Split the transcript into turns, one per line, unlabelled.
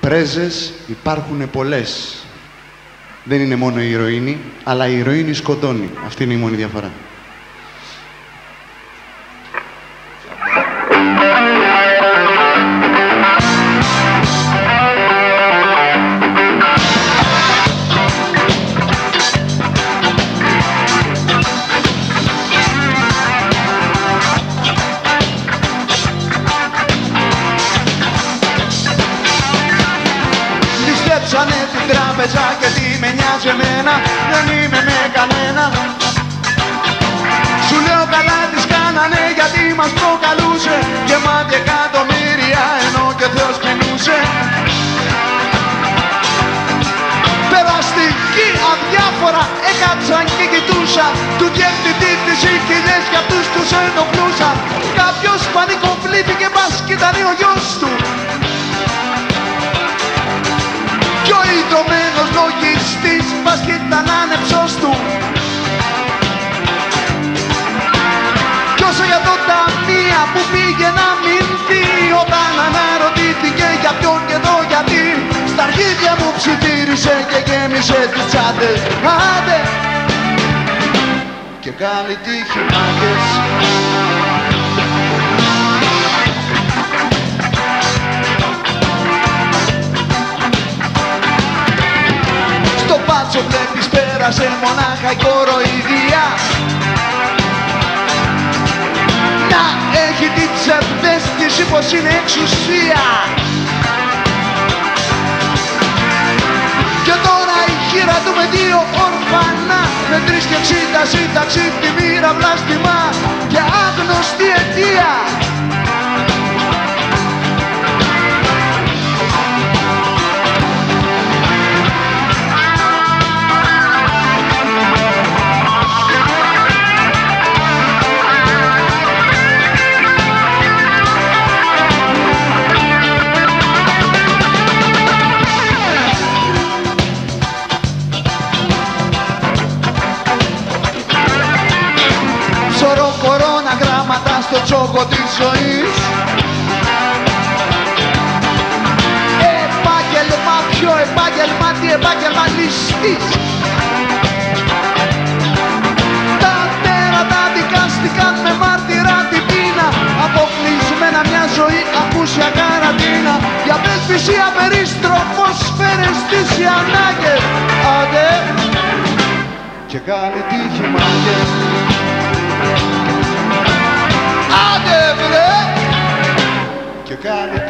Πρέζες υπάρχουν πολλές. Δεν είναι μόνο η ηρωίνη, αλλά η ηρωίνη σκοτώνει. Αυτή είναι η μόνη διαφορά.
Ληστέψανε την τράπεζα και τι με νοιάζει εμένα Δεν είμαι με κανένα. Σου λέω καλά τις κάνανε γιατί μας προκαλούσε Γεμάτη εκατομμύρια ενώ και Θεός πεινούσε Περαστική αδιάφορα έκατσαν και κοιτούσαν Του διευθυντή τις ηχηλιές για αυτούς τους ενοχλούσαν Κάποιος πανικοβλήθηκε μπας κι ήταν ο γιος του Κι ο ιδρωμένος λογιστής μας κοίταν άνεψος του. Κι όσο για το ταμεία που πήγε να μηνθεί Όταν αναρωτήθηκε για ποιον και εδώ γιατί Στα αρχίδια μου ψιθύρισε και γέμισε τις τσάντες. Άντε! Και καλή τύχη μάγκες Στο πάτσο βλέπεις πέρασε μονάχα η κοροϊδία Να έχει την ψευδέστηση πως είναι εξουσία. Και τώρα η χείρα του με δύο ορφανά Με τρεις και εξήντα σύνταξη τη μοίρα βλάστημα Και άγνωστη αιτία στο τσόκο της ζωής. Επάγγελμα, ποιο επάγγελμα, τι επάγγελμα ληστής Τα τέρατα δικάστηκαν με μάρτυρα την πείνα. Αποκλεισμένα μια ζωή ακούσια καραντίνα. Για πέσπιση περίστροφος φέρες τις οι ανάγκες Άντε. Και καλή τύχη μάγκες Άντε